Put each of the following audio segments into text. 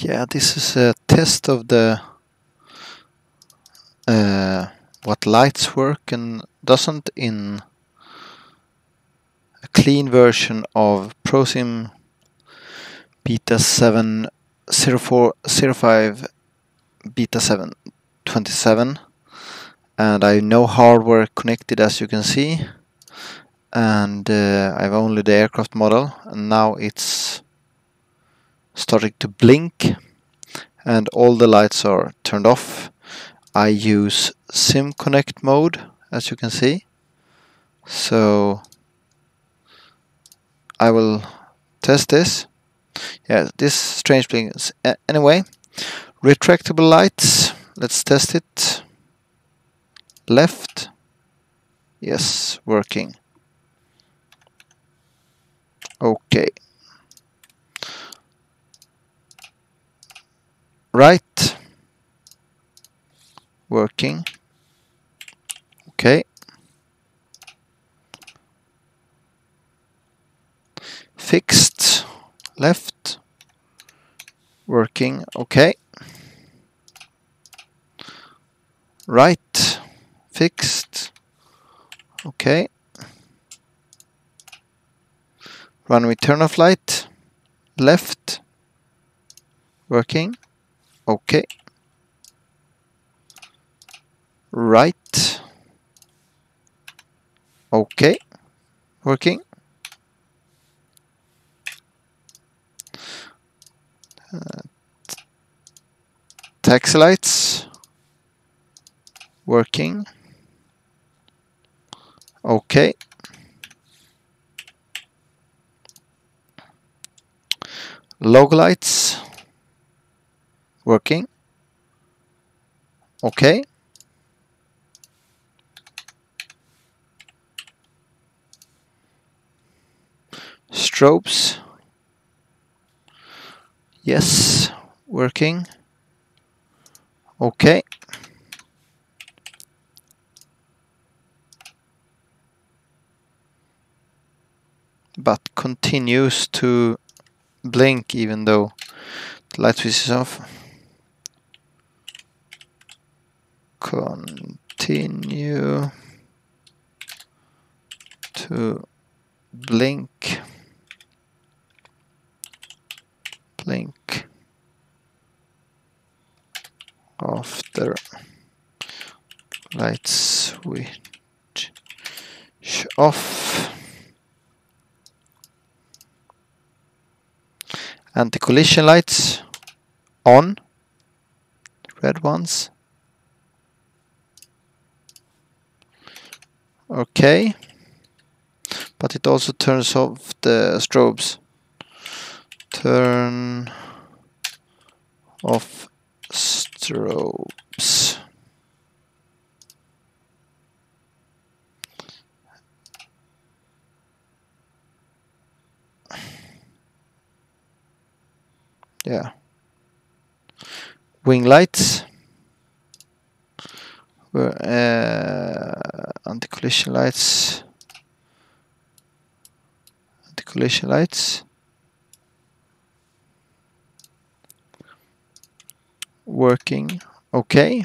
Yeah, this is a test of the uh, what lights work and doesn't in a clean version of ProSim Beta 7 0405 Beta 7 27 and I have no hardware connected as you can see. And uh, I have only the aircraft model and now it's starting to blink and all the lights are turned off. I use Sim Connect mode as you can see so I will test this. Yeah, this strange blink. Anyway, retractable lights. Let's test it. Left. Yes, working. Okay. Right. Working. Okay. Fixed. Left. Working. Okay. Right. Fixed. Okay. Runway turn off light. Left. Working. Okay. Right. Okay. Working. Uh, taxi lights working okay log lights working. Okay. Strobes. Yes working. Okay. But continues to blink even though the light switch is off. Continue to blink. Blink after light switch off. anti-collision lights on red ones okay. But it also turns off the strobes. Turn off strobes. Yeah. Wing lights uh, anti-collision lights. Anti-collision lights. Working. Okay.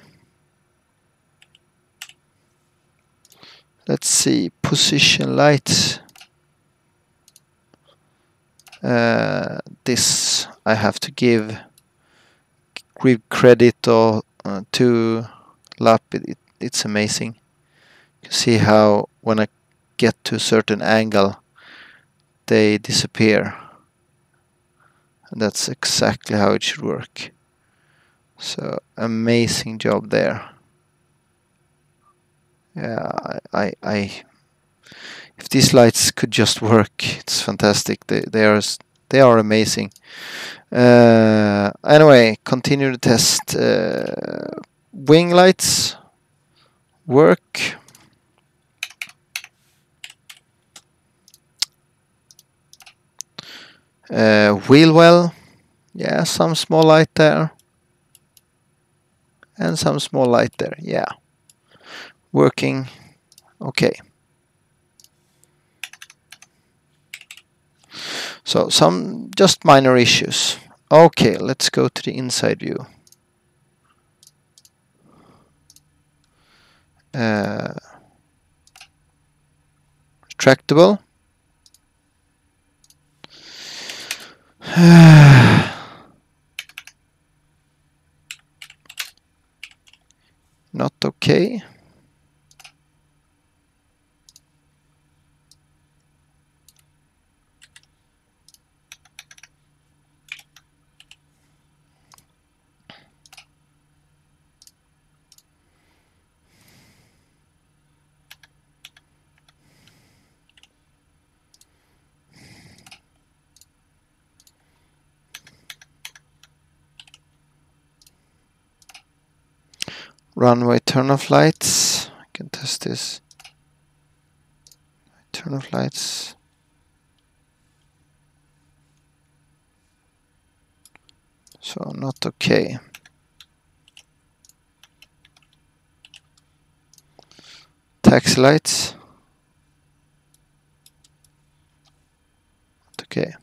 Let's see. Position lights. Uh, this I have to give give credit or, uh, to LAP. It, it's amazing. You see how when I get to a certain angle, they disappear. And that's exactly how it should work. So amazing job there. Yeah, I, I, I if these lights could just work, it's fantastic. They they are they are amazing. Uh, anyway, continue the test. Uh, wing lights work. Uh, wheel well, yeah, some small light there. And some small light there, yeah. Working, okay. So some just minor issues. Okay, let's go to the inside view. Uh, retractable. Not okay. Runway turn off lights. I can test this. Turn off lights. So not okay. Taxi lights. Okay.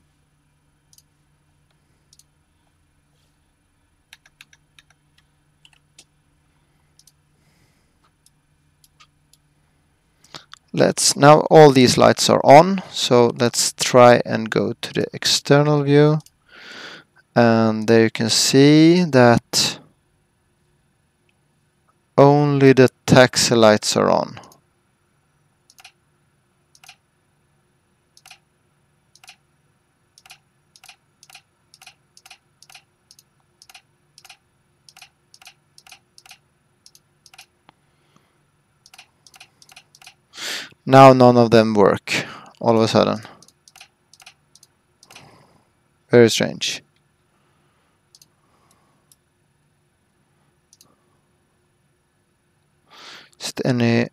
Let's now all these lights are on so let's try and go to the external view. And there you can see that only the taxi lights are on Now none of them work all of a sudden. Very strange. Is there any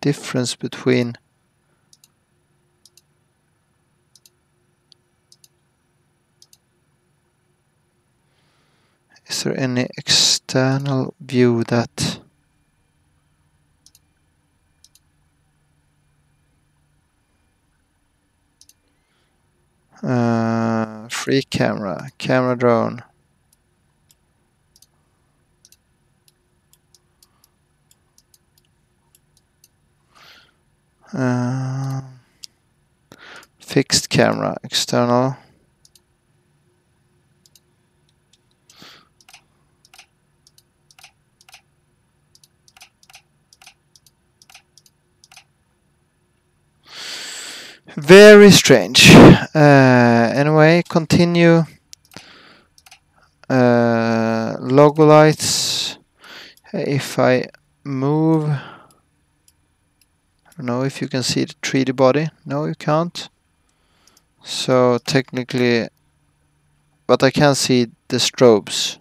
difference between Is there any external view that Uh, free camera, camera drone. Uh, fixed camera, external. Very strange. Uh, anyway, continue. Uh, logo lights. If I move, I don't know if you can see the 3D body. No, you can't. So technically, but I can see the strobes.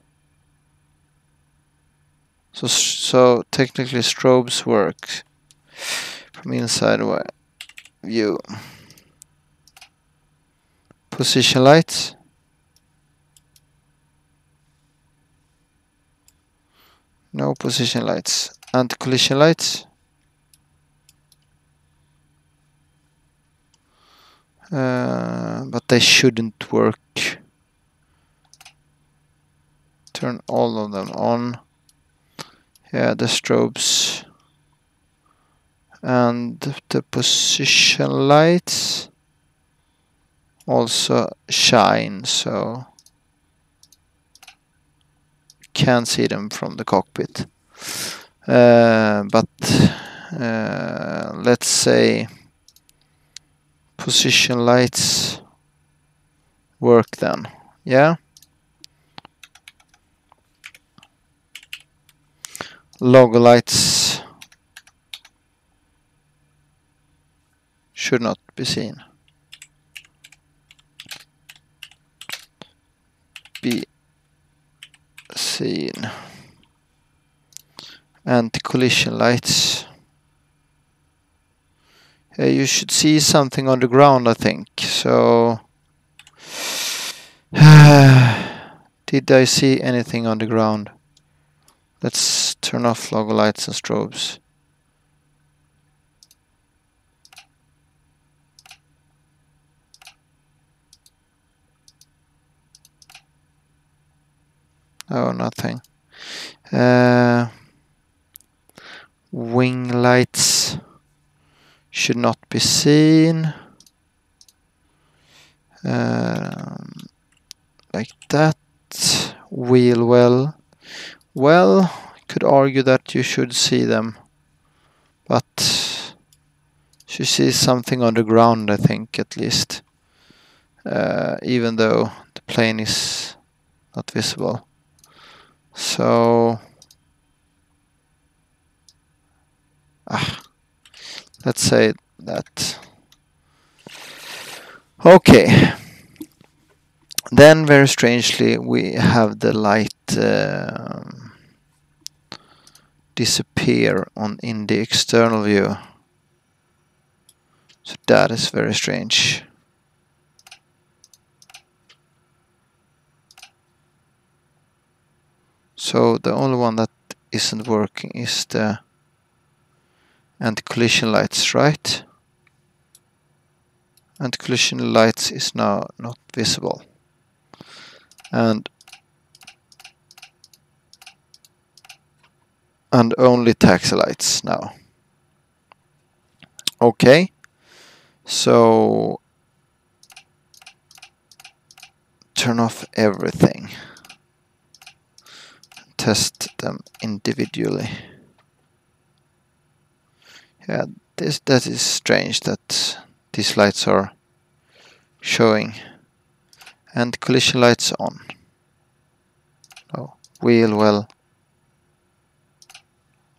So so technically, strobes work from inside view position lights. No position lights. And collision lights. Uh, but they shouldn't work. Turn all of them on. Yeah the strobes. And the position lights also shine so can't see them from the cockpit. Uh, but uh, let's say position lights work then yeah? Logo lights should not be seen be seen. Anti-collision lights. Uh, you should see something on the ground, I think. So, did I see anything on the ground? Let's turn off logo lights and strobes. No, nothing. Uh, wing lights should not be seen. Um, like that. Wheel well. Well, could argue that you should see them. But she sees something on the ground, I think, at least. Uh, even though the plane is not visible. So... Ah, let's say that. Okay. Then, very strangely, we have the light um, disappear on in the external view. So that is very strange. So the only one that isn't working is the anti-collision lights, right? Anti-collision lights is now not visible. And and only taxi lights now. Okay. So turn off everything. Test them individually. Yeah, this that is strange that these lights are showing. And collision lights on. Oh, wheel well.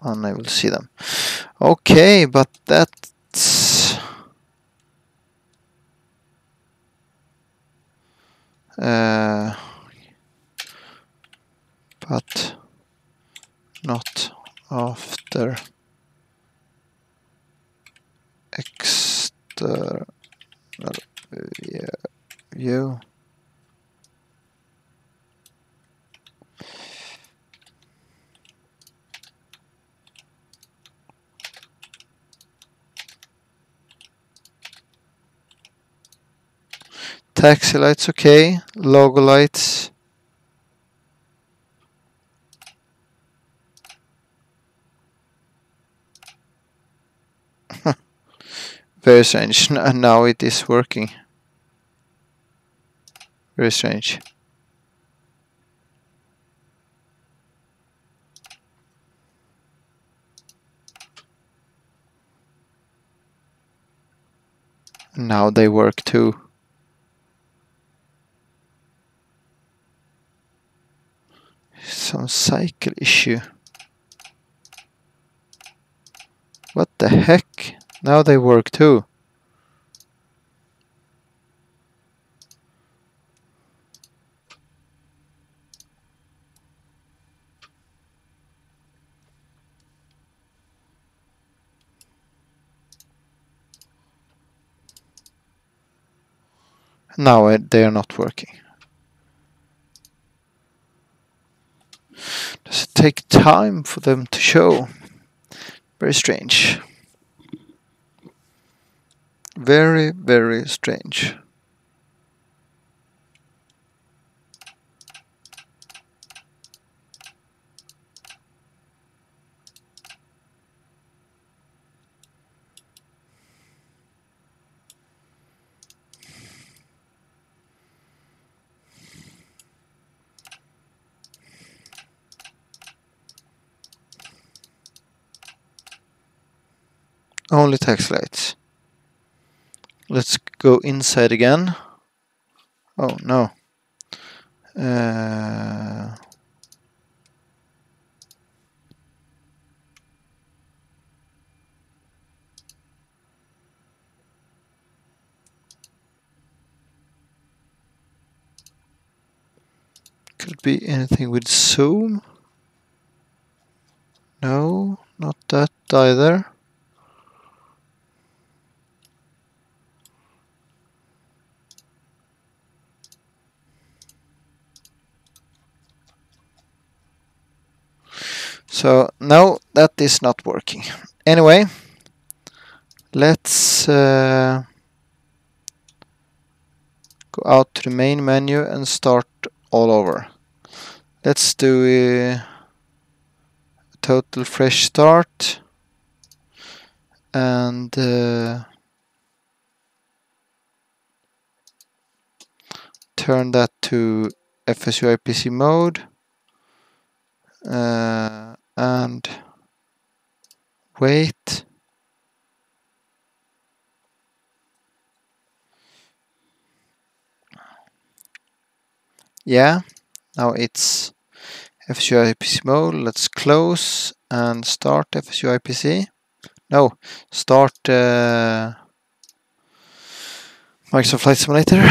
And I will see them. Okay, but that's uh, but not after external view. Taxi lights okay, logo lights. Very strange. And now it is working. Very strange. Now they work too. Some cycle issue. What the heck? Now they work too. Now they are not working. Does it take time for them to show? Very strange. Very, very strange. Only taxi lights. Let's go inside again. Oh no. Uh, could be anything with zoom. No, not that either. So no, that is not working. Anyway, let's uh, go out to the main menu and start all over. let's do a total fresh start and uh, turn that to FSUIPC mode uh, and wait. Yeah now it's FSUIPC mode. Let's close and start FSUIPC no start uh, Microsoft Flight Simulator.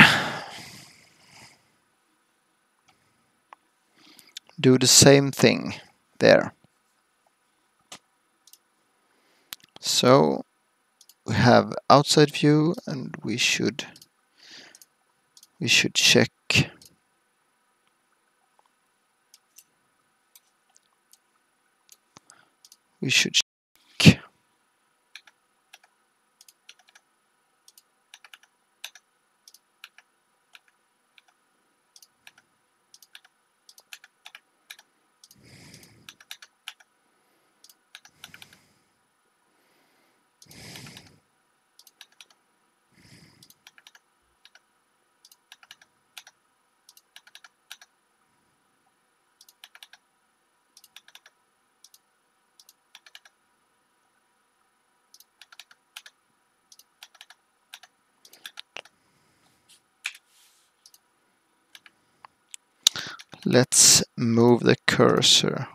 Do the same thing there so we have outside view and we should we should check. We should check let's move the cursor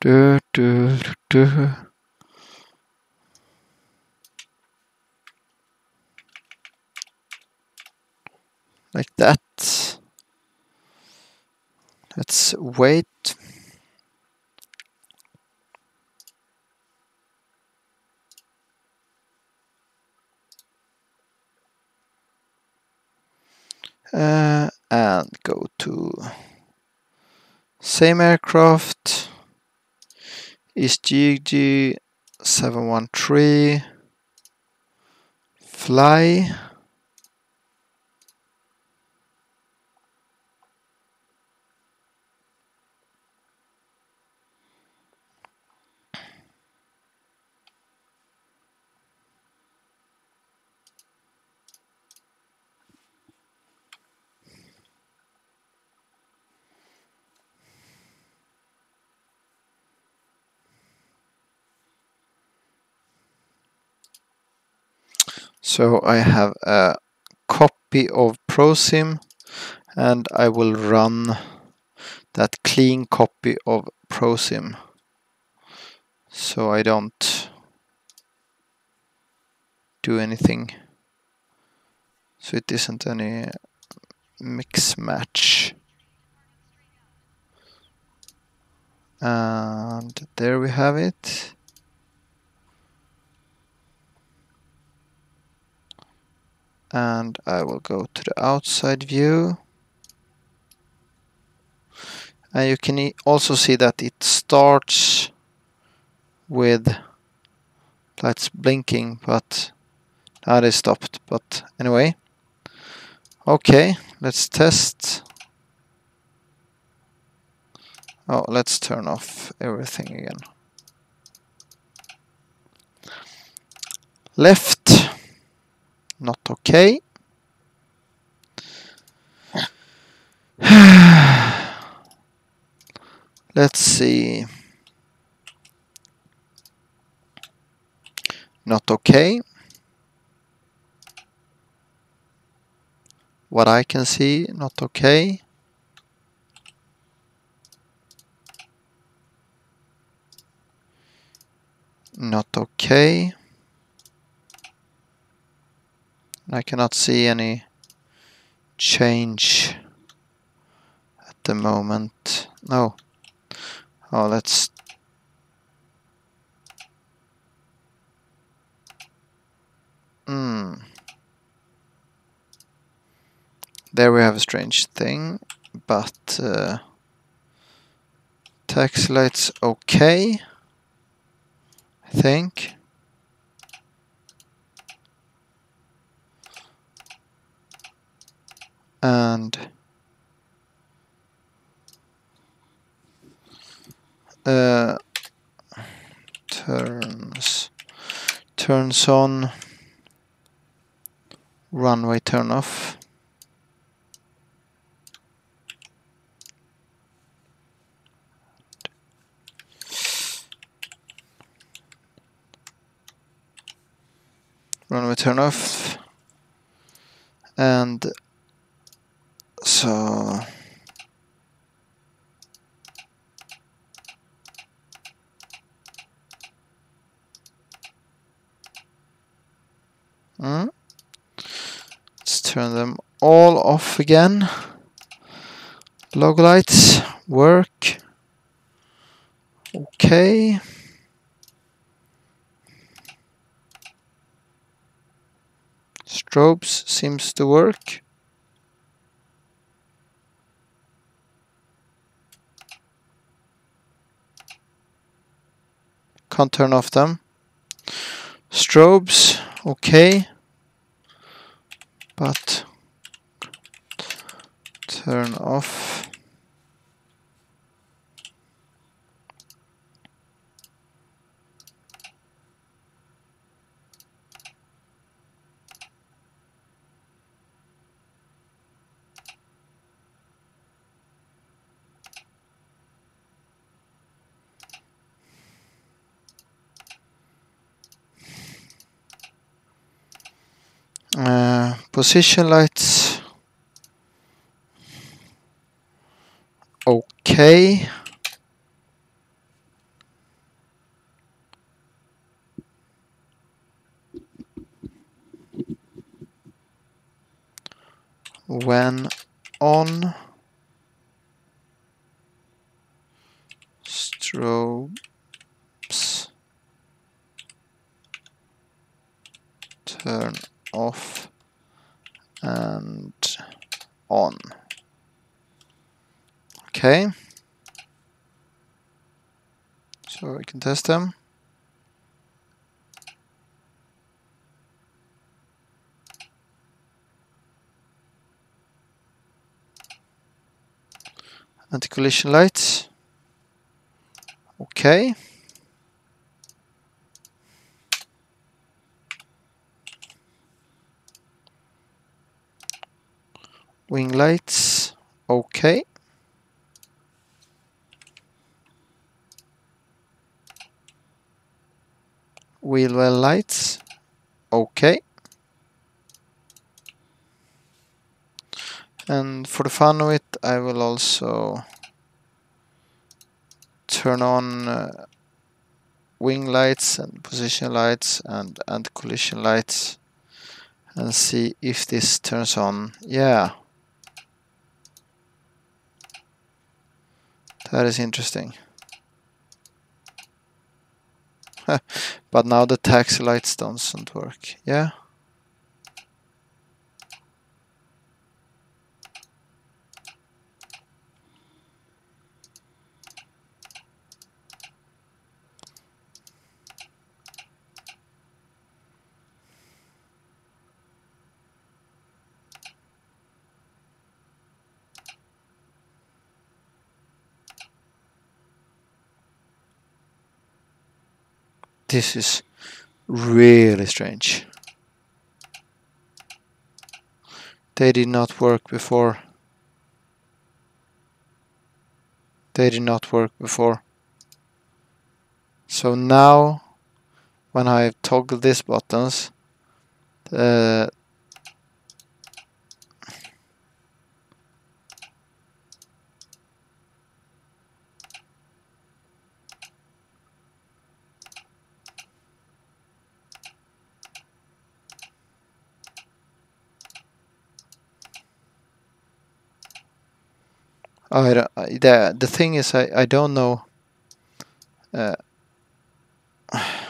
Du, du, du. Like that. Let's wait. Uh, and go to same aircraft is GG 713 fly So I have a copy of ProSim and I will run that clean copy of ProSim. So I don't do anything. So it isn't any mix match. And there we have it and I will go to the outside view. And you can also see that it starts with lights blinking but now they stopped. But anyway. Okay let's test. Oh let's turn off everything again. Left not okay. Let's see. Not okay. What I can see, not okay. Not okay. I cannot see any change at the moment. No. Oh, let's Hmm. There we have a strange thing, but uh, taxi lights okay, I think. And uh, turns turns on runway turn off. Runway turn off. And so Hmm turn them all off again. Log lights work. Okay. Strobes seems to work. Can't turn off them. Strobes, okay but turn off Uh, position lights. Okay. When on strobes turn off and on. Okay. So we can test them. Anti-collision lights. Okay. Wing lights, okay. Wheel well lights, okay. And for the fun of it, I will also turn on uh, wing lights and position lights and anti-collision lights and see if this turns on. Yeah. That is interesting. but now the taxi lights doesn't work. Yeah. This is really strange. They did not work before. They did not work before. So now, when I toggle these buttons, uh, I the the thing is I I don't know. Uh, ah,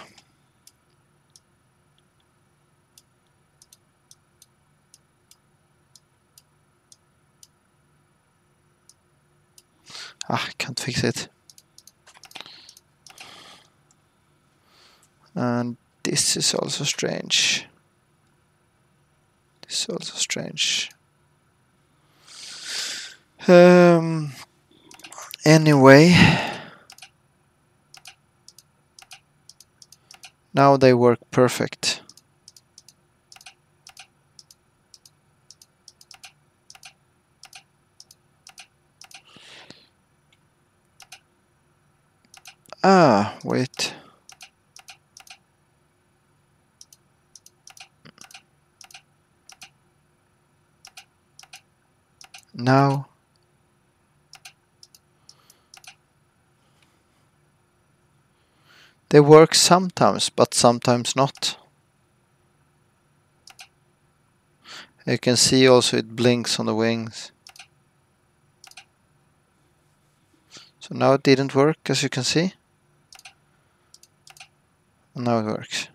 I can't fix it. And this is also strange. This is also strange. Um. Anyway. Now they work perfect. Ah, wait. Now. They work sometimes, but sometimes not. You can see also it blinks on the wings. So now it didn't work, as you can see. Now it works.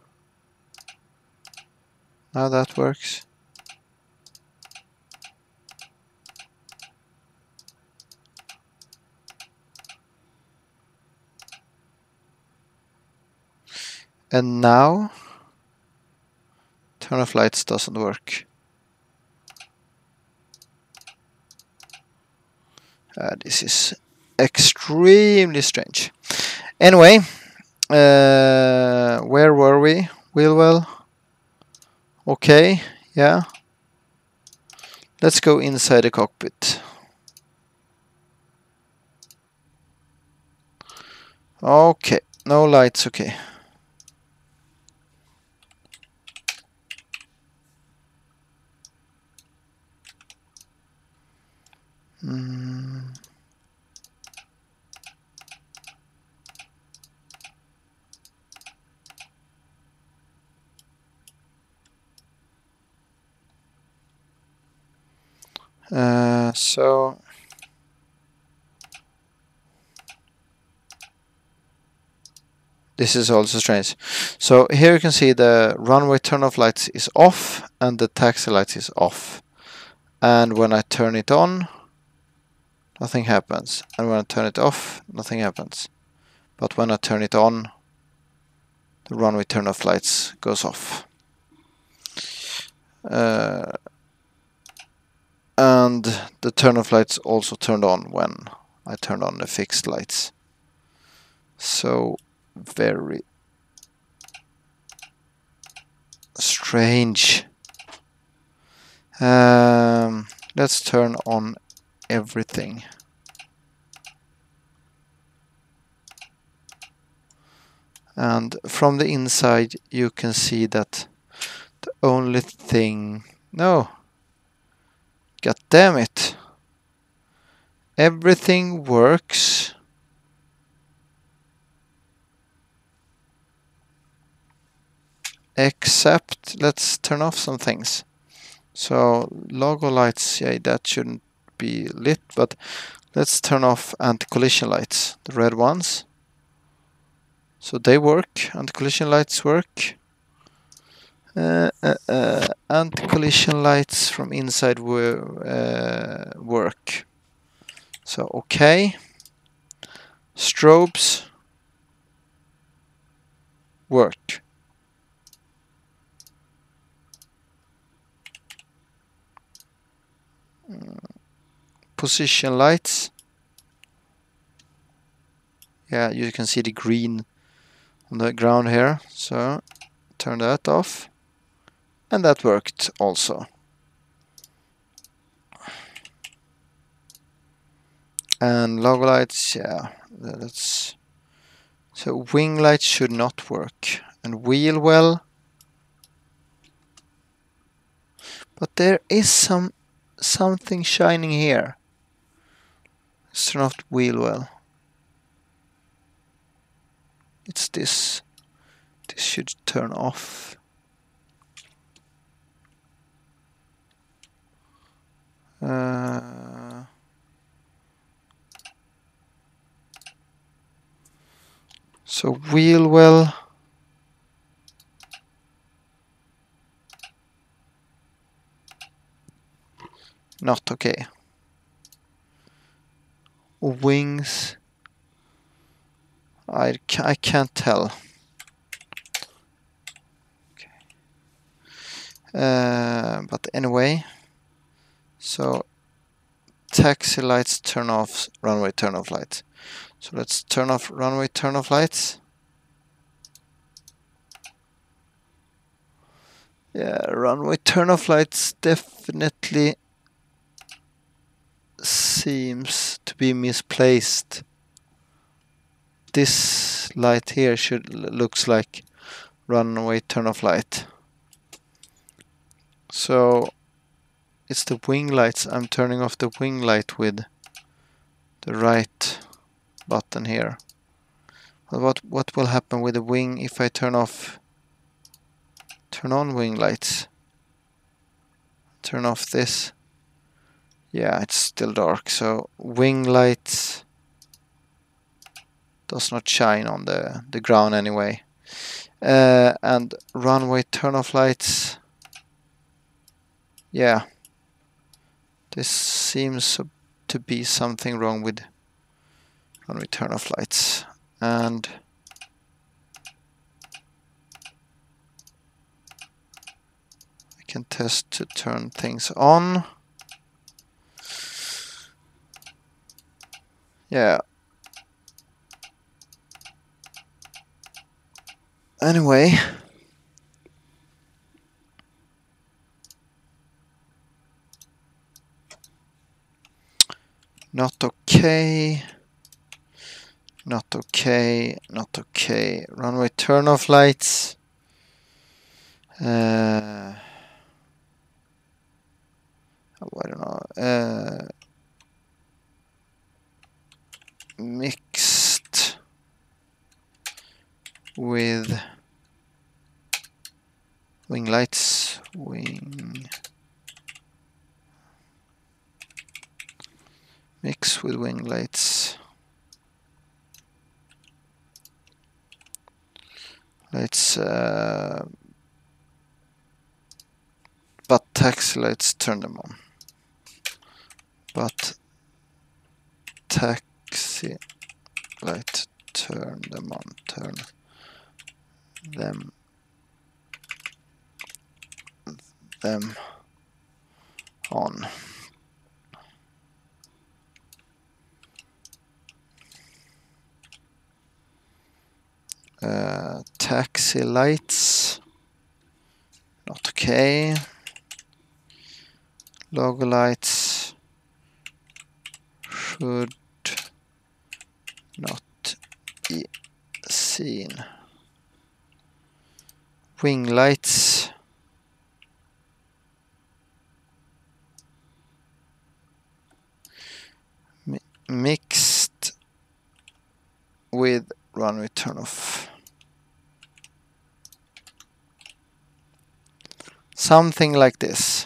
Now that works. And now turn off lights doesn't work. Uh, this is extremely strange. Anyway, uh, where were we? Wheelwell. Okay, yeah. Let's go inside the cockpit. Okay, no lights, okay. Mm. Uh, so this is also strange. So here you can see the runway turn off lights is off and the taxi lights is off. And when I turn it on, nothing happens. And when I turn it off, nothing happens. But when I turn it on, the runway turn off lights goes off. Uh, and the turn off lights also turned on when I turned on the fixed lights. So very strange. Um, let's turn on everything. And from the inside you can see that the only thing... No! God damn it! Everything works. Except, let's turn off some things. So logo lights, yeah, that shouldn't be lit, but let's turn off anti-collision lights, the red ones. So they work, anti-collision lights work. Uh, uh, uh, anti-collision lights from inside uh, work. So okay. Strobes work. Position lights. Yeah, you can see the green on the ground here. So turn that off. And that worked also. And logo lights, yeah, that's so wing lights should not work. And wheel well. But there is some something shining here. It's not wheel well. It's this. This should turn off. Uh, so wheel well. Not okay. Wings. I, I can't tell. Uh, but anyway, so taxi lights turn off, runway turn off lights. So let's turn off runway turn off lights. Yeah, runway turn off lights definitely seems to be misplaced. This light here should looks like runway turn off light. So it's the wing lights. I'm turning off the wing light with the right button here. But what what will happen with the wing if I turn off turn on wing lights? Turn off this. Yeah, it's still dark, so wing lights does not shine on the, the ground anyway. Uh, and runway turn off lights. Yeah, this seems to be something wrong with runway turn off lights. And I can test to turn things on. Yeah. Anyway, Not okay. Not okay. Not okay. Runway turn off lights. Uh, oh, I don't know. Uh, mixed with wing lights. Wing. Mix with wing lights. Let's uh, but taxi lights turn them on. But taxi light turn them on. Turn them them on. Uh, taxi lights. Not okay. Logo lights should not seen. Wing lights. Mi mixed with runway turn off. Something like this.